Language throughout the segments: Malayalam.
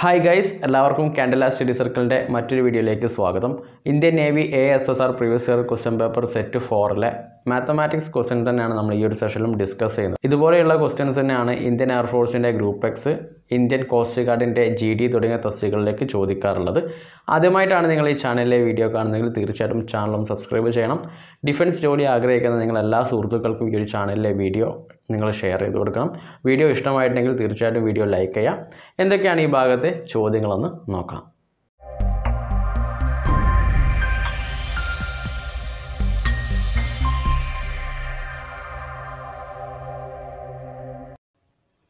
ഹായ് ഗൈസ് എല്ലാവർക്കും കാൻഡല സ്റ്റഡി സർക്കിളിന്റെ മറ്റൊരു വീഡിയോയിലേക്ക് സ്വാഗതം. Indian Navy A S S R previous year question paper set ഫോറിലെ mathematics question തന്നെയാണ് നമ്മൾ ഈ ഒരു സെഷനിലും ഡിസ്കസ് ചെയ്യുന്നത്. ഇതുപോലെയുള്ള ക്വസ്റ്റ്യൻസ് തന്നെയാണ് ഇന്ത്യൻ എയർഫോഴ്സിന്റെ ഗ്രൂപ്പ് എക്സ് ഇന്ത്യൻ കോസ്റ്റ് ഗാർഡിന്റെ ജി ഡി തുടങ്ങിയ തസ്തികളിലേക്ക് ചോദിക്കാറുള്ളത്. ആദ്യമായിട്ടാണ് നിങ്ങൾ ഈ ചാനലിലെ വീഡിയോ കാണുന്നതെങ്കിൽ തീർച്ചയായിട്ടും ചാനലും സബ്സ്ക്രൈബ് ചെയ്യണം. ഡിഫൻസ് ജോലി ആഗ്രഹിക്കുന്ന നിങ്ങൾ എല്ലാ സുഹൃത്തുക്കൾക്കും ഈ ഒരു ചാനലിലെ വീഡിയോ നിങ്ങൾ ഷെയർ ചെയ്ത് കൊടുക്കണം. വീഡിയോ ഇഷ്ടമായിട്ടുണ്ടെങ്കിൽ തീർച്ചയായിട്ടും വീഡിയോ ലൈക്ക് ചെയ്യാം. എന്തൊക്കെയാണ് ഈ ഭാഗത്തെ ചോദ്യങ്ങളെന്ന് നോക്കാം.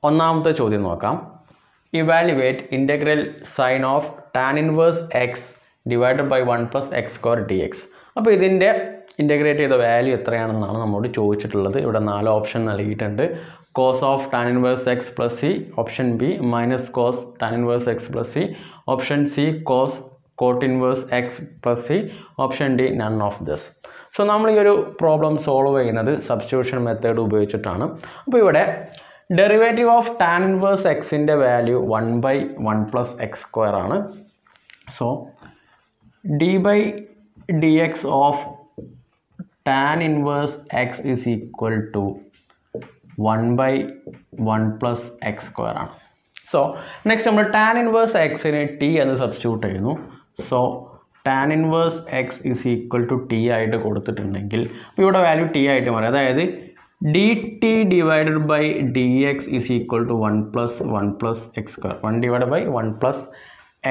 ഒന്നാമത്തെ ചോദ്യം നോക്കാം. Evaluate integral sine of tan inverse x divided by one plus x square d x അപ്പോൾ ഇതിന്റെ ഇന്റഗ്രേറ്റ് ചെയ്ത വാല്യൂ എത്രയാണെന്നാണ് നമ്മോട് ചോദിച്ചിട്ടുള്ളത്. ഇവിടെ നാല് ഓപ്ഷൻ നൽകിയിട്ടുണ്ട്. Cos of tan inverse x plus c option B minus cos tan inverse x plus c option C cos cot inverse x plus c option D none of this so നമ്മൾ ഈ ഒരു പ്രോബ്ലം സോൾവ് ചെയ്യുന്നത് സബ്സ്റ്റിറ്റ്യൂഷൻ മെത്തേഡ് ഉപയോഗിച്ചിട്ടാണ്. അപ്പോൾ ഇവിടെ ഡെറിവേറ്റീവ് ഓഫ് ടാൻ ഇൻവേഴ്സ് എക്സിന്റെ value one by one plus x square ആണ്. So d by d x of tan inverse x is equal to one by one plus x square ആണ്. സോ നെക്സ്റ്റ് നമ്മൾ ടാൻ ഇൻവേഴ്സ് എക്സിന് ടി എന്ന് സബ്സ്റ്റിറ്റ്യൂട്ട് ചെയ്യുന്നു. So tan inverse x is equal to t ആയിട്ട് കൊടുത്തിട്ടുണ്ടെങ്കിൽ അപ്പോൾ ഇവിടെ വാല്യൂ ടി ആയിട്ട് മാറി. അതായത് d t divided by d x is equal to one plus one plus x square one divide by one plus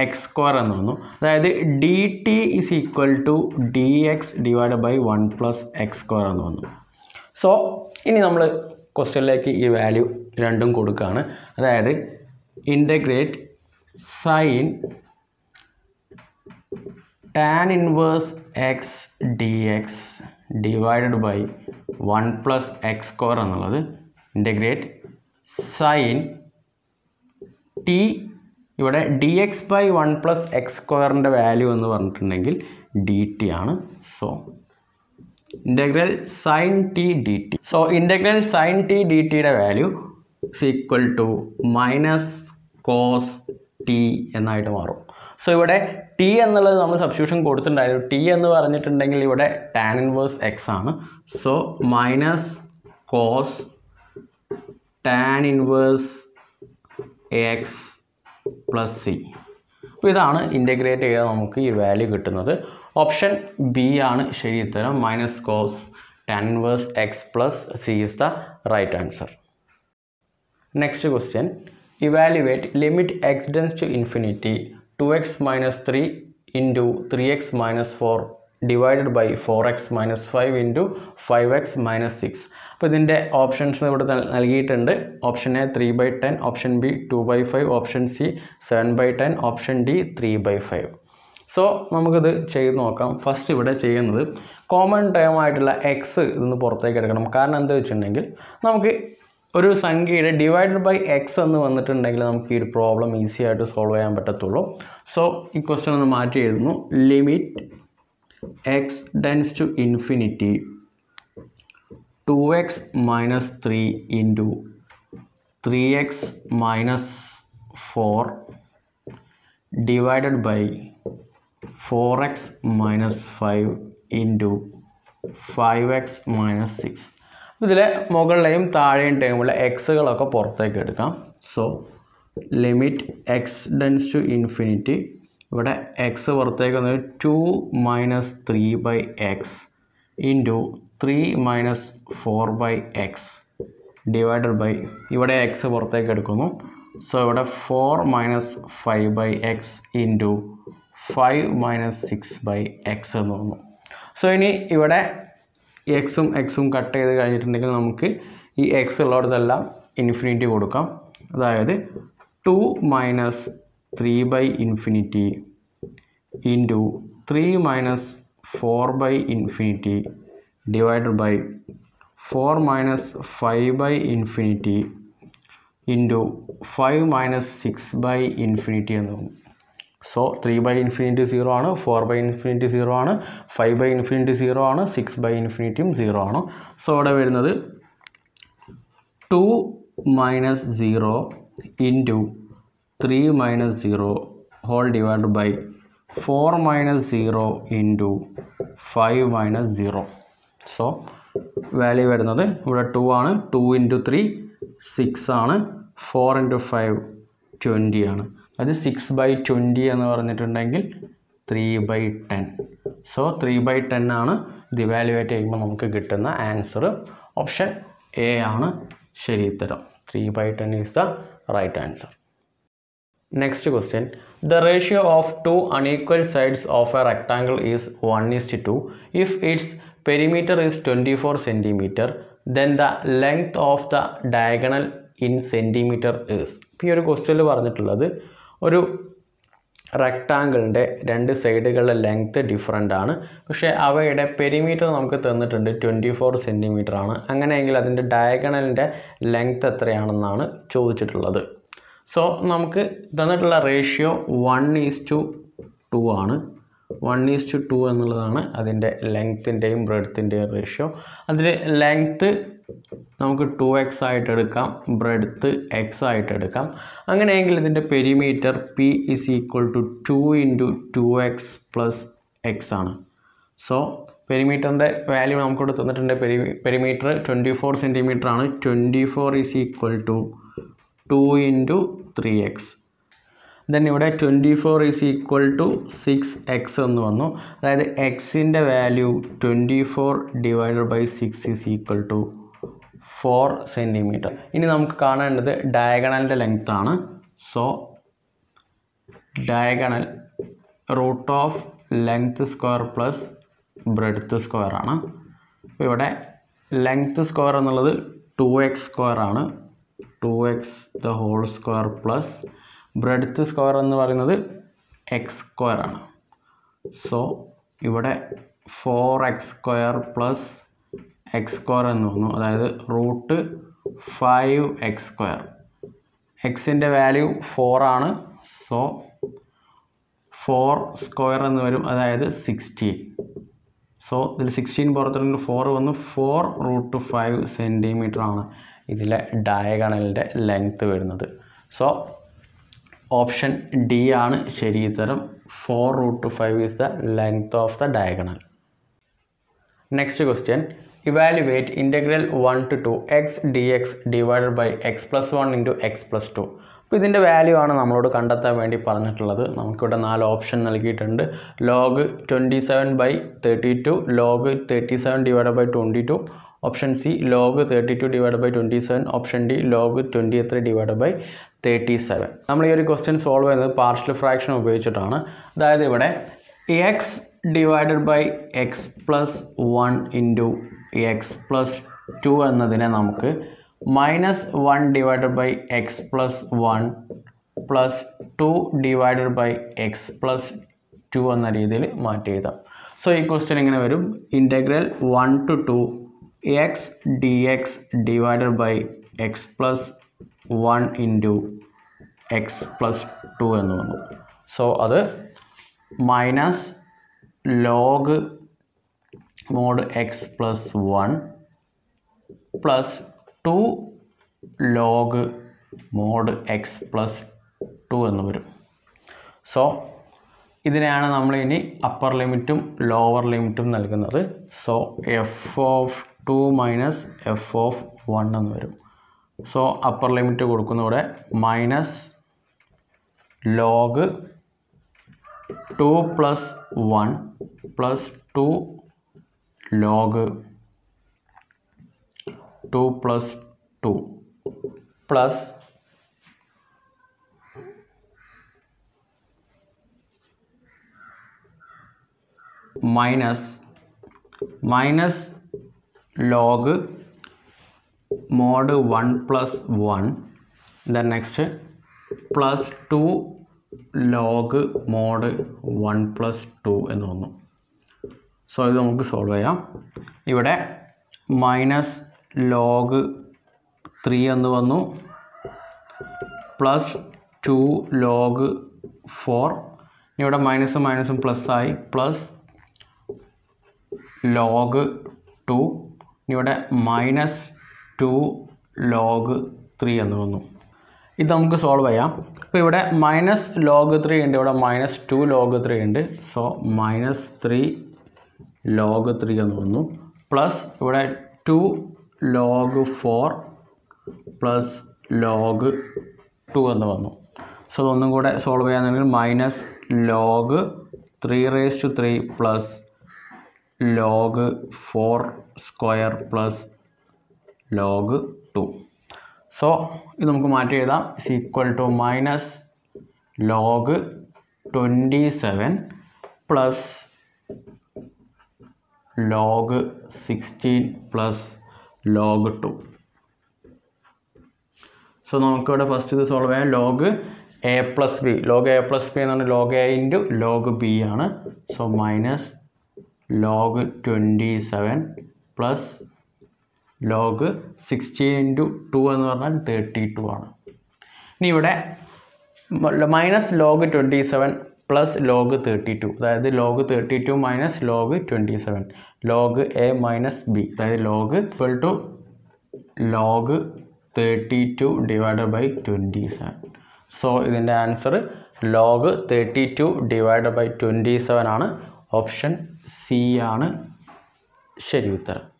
x square എന്ന് പറഞ്ഞു. അതായത് d t is equal to d x divide by one plus x square എന്ന് പറഞ്ഞു. സോ ഇനി നമ്മൾ ക്വസ്റ്റ്യനിലേക്ക് ഈ വാല്യൂ രണ്ടും കൊടുക്കുകയാണ് അതായത് integrate sine tan inverse x d x divided by one plus x square എന്നുള്ളത് ഇന്റഗ്രേറ്റ് സൈൻ ടി ഇവിടെ d x by one plus x സ്ക്വയറിന്റെ വാല്യൂ എന്ന് പറഞ്ഞിട്ടുണ്ടെങ്കിൽ ഡി ടി ആണ്. So integral sine t d t so integral sine t d ടിയുടെ value equal to minus cos t എന്നായിട്ട് മാറും. സോ ഇവിടെ ടി എന്നുള്ളത് നമ്മൾ സബ്സ്റ്റിറ്റ്യൂഷൻ കൊടുത്തിട്ടുണ്ടായിരുന്നു ടി എന്ന് പറഞ്ഞിട്ടുണ്ടെങ്കിൽ ഇവിടെ ടാൻ ഇൻവേഴ്സ് എക്സ് ആണ്. So minus cos tan inverse x plus c അപ്പോൾ ഇതാണ് ഇന്റഗ്രേറ്റ് ചെയ്താൽ നമുക്ക് ഈ വാല്യൂ കിട്ടുന്നത്. ഓപ്ഷൻ ബി ആണ് ശരി ഉത്തരം. Minus cos tan inverse x plus c is the right answer next question evaluate limit x to infinity two x minus three into three x minus four divided by four x minus five into five x minus six അപ്പോൾ ഇതിന്റെ ഓപ്ഷൻസ് ഇവിടെ നൽ- നൽകിയിട്ടുണ്ട്. Option A three by ten option B two by five option C seven by ten option D three by five so നമുക്കിത് ചെയ്ത് നോക്കാം. ഫസ്റ്റ് ഇവിടെ ചെയ്യുന്നത് കോമൺ ടേം ആയിട്ടുള്ള എക്സ് ഇതൊന്ന് പുറത്തേക്ക് എടുക്കണം. കാരണം എന്താ വെച്ചിട്ടുണ്ടെങ്കിൽ നമുക്ക് ഒരു സംഖ്യയുടെ ഡിവൈഡഡ് ബൈ എക്സ് എന്ന് വന്നിട്ടുണ്ടെങ്കിൽ നമുക്ക് ഈ ഒരു പ്രോബ്ലം ഈസി ആയിട്ട് സോൾവ് ചെയ്യാൻ പറ്റത്തുള്ളൂ. സോ ഈ ക്വസ്റ്റ്യൻ ഒന്ന് മാറ്റി എഴുതുന്നു. Limit x tends to infinity two x minus three into three x minus four divided by four x minus five into five x minus six ഇതിലെ മുകളിലെയും താഴെയും ടേമുള്ള എക്സുകളൊക്കെ പുറത്തേക്ക് എടുക്കാം. So limit x tends to infinity ഇവിടെ എക്സ് പുറത്തേക്ക് വന്നത് two minus three by x into three minus four by x divided by ഇവിടെ എക്സ് പുറത്തേക്ക് എടുക്കുന്നു. സോ ഇവിടെ four minus five by x into five minus six by x എന്ന് തോന്നുന്നു സോ ഇനി ഇവിടെ എക്സും എക്സും കട്ട് ചെയ്ത് കഴിഞ്ഞിട്ടുണ്ടെങ്കിൽ നമുക്ക് ഈ എക്സ് ഉള്ളിടത്തെല്ലാം ഇൻഫിനിറ്റി കൊടുക്കാം. അതായത് two minus three by infinity into three minus four by infinity divided by four minus five by infinity into five minus six by infinity എന്ന് so three by infinity zero ആണ് ഫോർ ബൈ ഇൻഫിനിറ്റി സീറോ ആണ് ഫൈവ് ബൈ ഇൻഫിനിറ്റി സീറോ ആണ് സിക്സ് ബൈ ഇൻഫിനിറ്റിയും സീറോ ആണ്. സോ ഇവിടെ വരുന്നത് two minus zero into three minus zero whole divide by four minus zero into five minus zero so value വരുന്നത് ഇവിടെ ടു ആണ് ടു ഇന്റു ത്രീ സിക്സ് ആണ് ഫോർ ഇന്റു ഫൈവ് ട്വന്റി ആണ്. അത് സിക്സ് ബൈ ട്വന്റി എന്ന് പറഞ്ഞിട്ടുണ്ടെങ്കിൽ three by ten so three by ten ആണ് ഇത് ഇവാലുവേറ്റ് ചെയ്യുമ്പോൾ നമുക്ക് കിട്ടുന്ന ആൻസർ ഓപ്ഷൻ എ ആണ് ശരി ഉത്തരം. Three by ten is the right answer next question the ratio of two unequal sides of a rectangle is one is to if its perimeter is twenty four centimetre then the length of the diagonal in centimetre is ഈ ഒരു ക്വസ്റ്റ്യനിൽ പറഞ്ഞിട്ടുള്ളത് ഒരു റെക്ടാങ്കിളിന്റെ രണ്ട് സൈഡുകളുടെ ലെങ്ത്ത് ഡിഫറെന്റ് ആണ്. പക്ഷേ അവയുടെ പെരിമീറ്റർ നമുക്ക് തന്നിട്ടുണ്ട് ട്വന്റി ഫോർ സെന്റിമീറ്റർ ആണ്. അങ്ങനെയെങ്കിൽ അതിന്റെ ഡയഗണലിന്റെ ലെങ്ത്ത് എത്രയാണെന്നാണ് ചോദിച്ചിട്ടുള്ളത്. സോ നമുക്ക് തന്നിട്ടുള്ള ratio one is to two ആണ്. വൺ ഈസ് ടു ടു എന്നുള്ളതാണ് അതിന്റെ ലെങ്ത്തിന്റെയും ബ്രെഡത്തിന്റെയും റേഷ്യോ അതിൽ ലെങ്ത്ത് നമുക്ക് ടു എക്സ് ആയിട്ട് എടുക്കാം. ബ്രെഡ്ത്ത് എക്സ് ആയിട്ട് എടുക്കാം. അങ്ങനെയെങ്കിൽ ഇതിന്റെ perimeter P is equal to two into two x plus x ആണ്. സോ പെരിമീറ്ററിന്റെ വാല്യൂ നമുക്കിവിടെ തന്നിട്ടുണ്ട്. Peri perimeter twenty four centimetre ആണ്. Twenty four is equal to two into three x then ഇവിടെ twenty four is equal to six x എന്ന് വന്നു. അതായത് എക്സിന്റെ value twenty four divided by six is equal to four centimetre ഇനി നമുക്ക് കാണേണ്ടത് ഡയഗണലിന്റെ ലെങ്ത് ആണ്. So diagonal root of length square plus breadth square ആണ്. അപ്പോൾ ഇവിടെ ലെങ്ത് സ്ക്വയർ എന്നുള്ളത് ടു എക്സ് സ്ക്വയർ ആണ്. Two x the whole square plus breadth square എന്ന് പറയുന്നത് എക്സ് സ്ക്വയർ ആണ്. സോ ഇവിടെ four x square plus x square എന്ന് വന്നു അതായത് റൂട്ട് ഫൈവ് എക്സ് സ്ക്വയർ എക്സിന്റെ വാല്യൂ ഫോർ ആണ്. സോ ഫോർ സ്ക്വയർ എന്ന് വരും. അതായത് സിക്സ്റ്റീൻ സോ ഇതിൽ സിക്സ്റ്റീൻ പുറത്തിട്ടുണ്ട് ഫോർ വന്നു. ഫോർ റൂട്ട് ഫൈവ് സെന്റിമീറ്റർ ആണ് ഇതിലെ ഡയഗണലിന്റെ ലെങ്ത്ത് വരുന്നത്. സോ ഓപ്ഷൻ ഡി ആണ് ശരി ഉത്തരം four root five is the length of the diagonal next question evaluate integral one to two x d x divided by x plus one into x plus two അപ്പോൾ ഇതിന്റെ വാല്യൂ ആണ് നമ്മളോട് കണ്ടെത്താൻ വേണ്ടി പറഞ്ഞിട്ടുള്ളത്. നമുക്കിവിടെ നാല് ഓപ്ഷൻ നൽകിയിട്ടുണ്ട്. Log twenty seven by thirty two log thirty seven divide by twenty two option C log thirty two divide by twenty seven option D log twenty three divide by thirty seven നമ്മൾ ഈ ഒരു ക്വസ്റ്റ്യൻ സോൾവ് ചെയ്യുന്നത് പാർഷ്യൽ ഫ്രാക്ഷൻ ഉപയോഗിച്ചിട്ടാണ്. അതായത് ഇവിടെ x divided by x plus one into x plus two എന്നതിനെ നമുക്ക് minus one divided by x plus one plus two divided by x plus two എന്ന രീതിയിൽ മാറ്റി എഴുതാം. സോ ഈ ക്വസ്റ്റ്യൻ ഇങ്ങനെ വരും. Integral one to two x d x divided by x plus one into x plus two എന്ന് വന്നു. സോ അത് minus log mod x plus one plus two log mod x plus two എന്ന് വരും. സോ ഇതിനെയാണ് നമ്മൾ ഇനി അപ്പർ ലിമിറ്റും ലോവർ ലിമിറ്റും നൽകുന്നത്. So f of two minus f of one എന്ന് വരും. So upper limit കൊടുക്കുന്നതോടെ minus log 2 plus 1 plus 2 log 2 plus 2 plus minus minus log mod 1 plus 1 the next plus 2 log mod one plus two എന്ന് വന്നു. സോ ഇത് നമുക്ക് സോൾവ് ചെയ്യാം. ഇവിടെ മൈനസ് ലോഗ് ത്രീ എന്ന് വന്നു. പ്ലസ് ടു ലോഗ് ഫോർ ഇവിടെ മൈനസും മൈനസും പ്ലസ് ആയി. പ്ലസ് ലോഗ് ടു ഇവിടെ മൈനസ് ടു ലോഗ് ത്രീ എന്ന് വന്നു. ഇത് നമുക്ക് സോൾവ് ചെയ്യാം. അപ്പോൾ ഇവിടെ മൈനസ് ലോഗ് ത്രീ ഉണ്ട്. ഇവിടെ മൈനസ് ടു ലോഗ് ത്രീ ഉണ്ട്. So minus three log three എന്ന് വന്നു. പ്ലസ് ഇവിടെ two log four plus log two എന്ന് വന്നു. സോ അതൊന്നും കൂടെ solve ചെയ്യാന്നുണ്ടെങ്കിൽ minus log three raise to three plus log four square plus log two so ഇത് നമുക്ക് മാറ്റി എഴുതാം. Is equal to minus log twenty seven plus log sixteen plus log two so നമുക്കിവിടെ ഫസ്റ്റ് ഇത് സോൾവ് ചെയ്യാം. Log a plus b log a plus b എന്നാണ് log a into log b ആണ്. So minus log twenty seven plus log sixteen into two എന്ന് പറഞ്ഞാൽ തേർട്ടി ടു ആണ്. ഇനി ഇവിടെ minus log twenty seven plus log thirty two. അതായത് log thirty two minus log twenty seven. Log a minus b. അതായത് log equal to log thirty two divided by twenty seven. So ഇതിന്റെ answer log thirty two divided by twenty seven ആണ്. ഓപ്ഷൻ സി ആണ്. ശരി ഉത്തരം.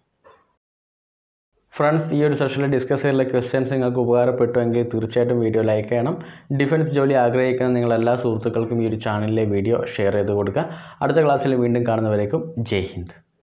ഫ്രണ്ട്സ് ഈ ഒരു സെഷനിൽ ഡിസ്കസ് ചെയ്തിട്ടുള്ള ക്വസ്റ്റ്യൻസ് നിങ്ങൾക്ക് ഉപകാരപ്പെട്ടുവെങ്കിൽ തീർച്ചയായിട്ടും വീഡിയോ ലൈക്ക് ചെയ്യണം. ഡിഫൻസ് ജോലി ആഗ്രഹിക്കുന്ന നിങ്ങൾ എല്ലാ സുഹൃത്തുക്കൾക്കും ഈ ഒരു ചാനലിലെ വീഡിയോ ഷെയർ ചെയ്ത് കൊടുക്കുക. അടുത്ത ക്ലാസ്സിൽ വീണ്ടും കാണുന്നവരേക്കും ജയ് ഹിന്ദ്.